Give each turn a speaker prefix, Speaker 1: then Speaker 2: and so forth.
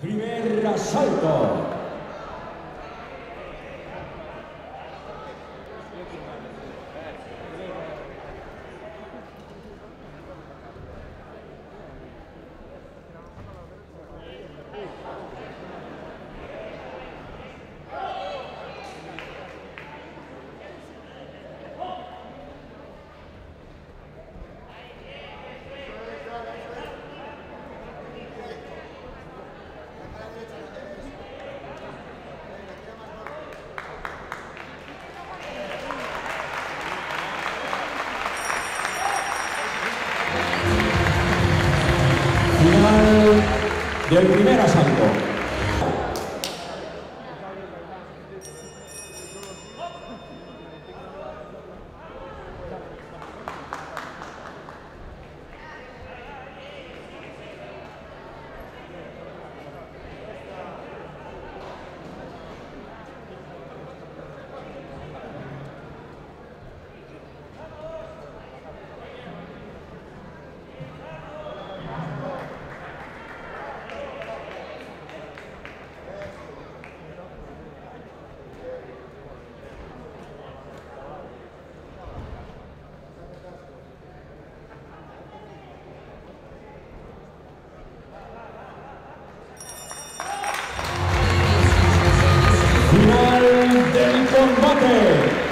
Speaker 1: Primer asalto. Del primer asalto. Final del combate.